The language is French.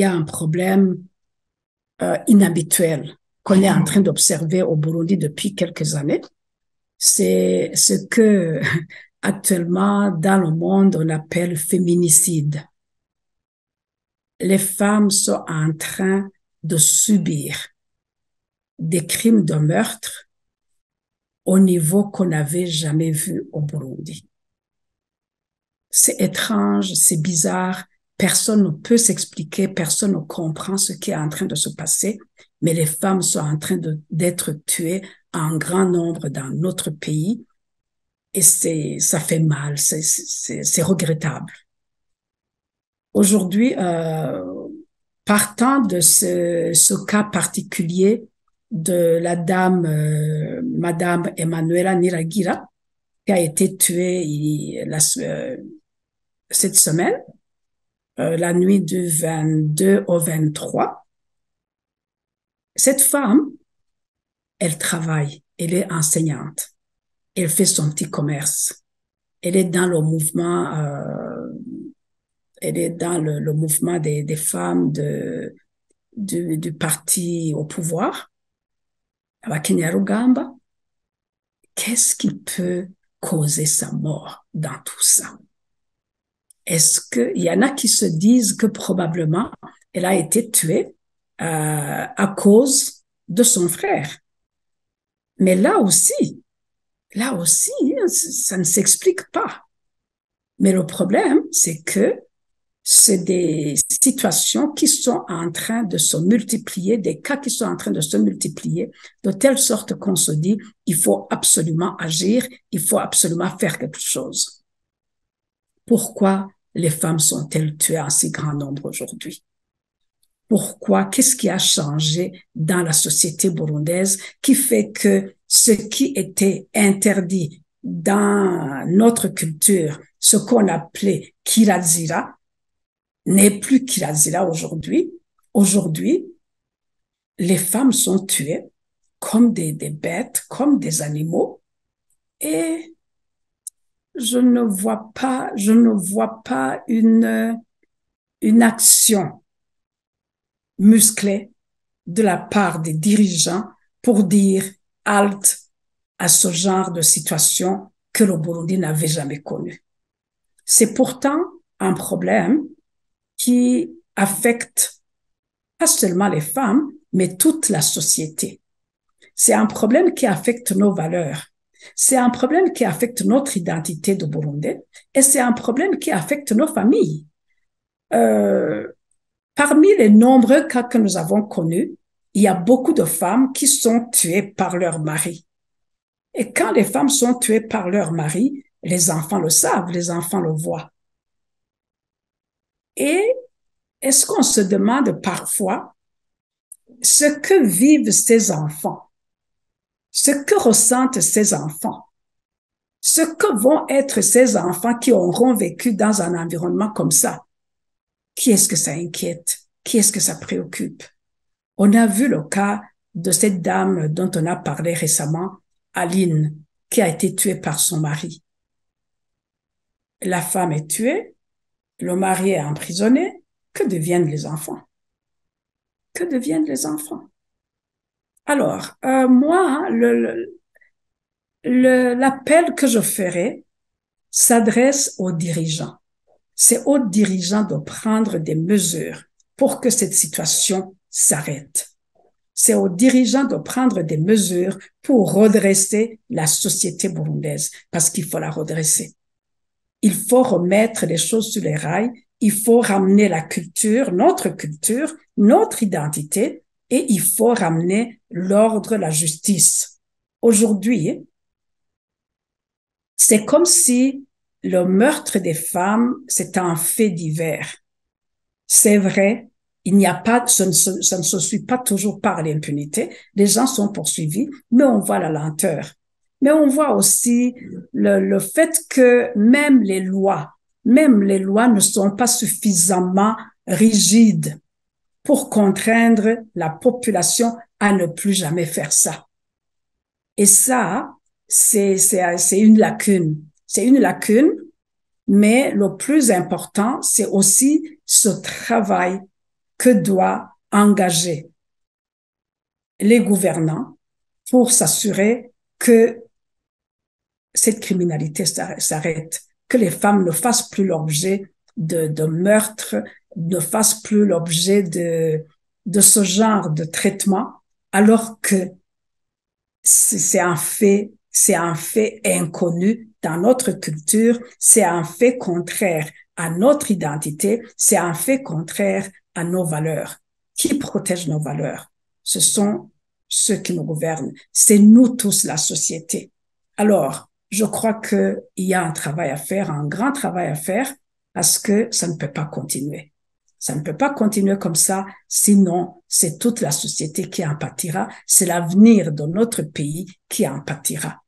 y a un problème euh, inhabituel qu'on est en train d'observer au Burundi depuis quelques années. C'est ce que actuellement dans le monde on appelle féminicide. Les femmes sont en train de subir des crimes de meurtre au niveau qu'on n'avait jamais vu au Burundi. C'est étrange, c'est bizarre, personne ne peut s'expliquer, personne ne comprend ce qui est en train de se passer, mais les femmes sont en train d'être tuées en grand nombre dans notre pays et c'est ça fait mal, c'est regrettable. Aujourd'hui, euh, partant de ce, ce cas particulier de la dame, euh, Madame Emanuela Niragira, qui a été tuée la, euh, cette semaine, euh, la nuit du 22 au 23. Cette femme, elle travaille, elle est enseignante, elle fait son petit commerce, elle est dans le mouvement, euh, elle est dans le, mouvement des, femmes de, du, du parti au pouvoir Rugamba, qu'est-ce qui peut causer sa mort dans tout ça? Est-ce qu'il y en a qui se disent que probablement elle a été tuée euh, à cause de son frère? Mais là aussi, là aussi, ça ne s'explique pas. Mais le problème, c'est que c'est des situations qui sont en train de se multiplier, des cas qui sont en train de se multiplier, de telle sorte qu'on se dit, il faut absolument agir, il faut absolument faire quelque chose. Pourquoi les femmes sont-elles tuées en si grand nombre aujourd'hui? Pourquoi? Qu'est-ce qui a changé dans la société burundaise qui fait que ce qui était interdit dans notre culture, ce qu'on appelait kirazira, n'est plus Kirazira aujourd'hui? Aujourd'hui, les femmes sont tuées comme des, bêtes, comme des animaux. Et je ne vois pas, je ne vois pas une, une action musclée de la part des dirigeants pour dire halte à ce genre de situation que le Burundi n'avait jamais connu. C'est pourtant un problème qui affecte pas seulement les femmes, mais toute la société. C'est un problème qui affecte nos valeurs. C'est un problème qui affecte notre identité de Burundais et c'est un problème qui affecte nos familles. Euh, parmi les nombreux cas que nous avons connus, il y a beaucoup de femmes qui sont tuées par leur mari. Et quand les femmes sont tuées par leur mari, les enfants le savent, les enfants le voient. Et est-ce qu'on se demande parfois ce que vivent ces enfants, ce que ressentent ces enfants, ce que vont être ces enfants qui auront vécu dans un environnement comme ça? Qui est-ce que ça inquiète? Qui est-ce que ça préoccupe? On a vu le cas de cette dame dont on a parlé récemment, Aline, qui a été tuée par son mari. La femme est tuée, le mari est emprisonné, que deviennent les enfants? Que deviennent les enfants? Alors, euh, moi, le, l'appel que je ferai s'adresse aux dirigeants. C'est aux dirigeants de prendre des mesures pour que cette situation s'arrête. C'est aux dirigeants de prendre des mesures pour redresser la société burundaise, parce qu'il faut la redresser. Il faut remettre les choses sur les rails, il faut ramener la culture, notre culture, notre identité, et il faut ramener l'ordre, la justice. Aujourd'hui, c'est comme si le meurtre des femmes, c'est un fait divers. C'est vrai, il n'y a pas, ça ne, ça ne se suit pas toujours par l'impunité. Les gens sont poursuivis, mais on voit la lenteur. Mais on voit aussi le, le fait que même les lois, même les lois ne sont pas suffisamment rigides pour contraindre la population à ne plus jamais faire ça. Et ça, c'est, une lacune. C'est une lacune, mais le plus important, c'est aussi ce travail que doit engager les gouvernants pour s'assurer que cette criminalité s'arrête, que les femmes ne fassent plus l'objet de meurtres, ne fassent plus l'objet de, de ce genre de traitement, alors que c'est un fait, c'est un fait inconnu dans notre culture, c'est un fait contraire à notre identité, c'est un fait contraire à nos valeurs. Qui protège nos valeurs? Ce sont ceux qui nous gouvernent. C'est nous tous, la société. Alors, je crois qu'il y a un travail à faire, un grand travail à faire, parce que ça ne peut pas continuer. Ça ne peut pas continuer comme ça, sinon c'est toute la société qui en pâtira, c'est l'avenir de notre pays qui en pâtira.